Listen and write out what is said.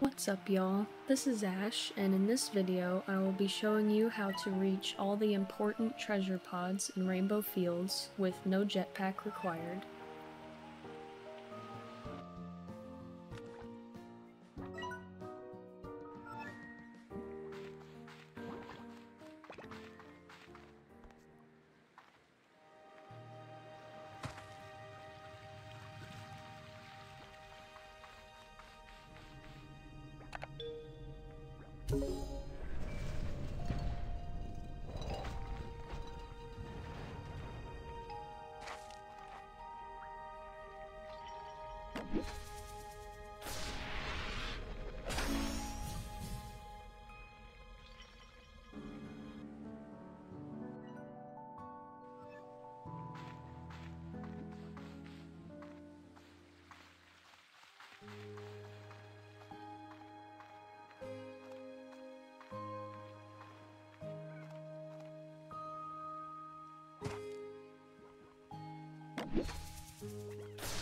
What's up y'all? This is Ash, and in this video I will be showing you how to reach all the important treasure pods in Rainbow Fields with no jetpack required. よし。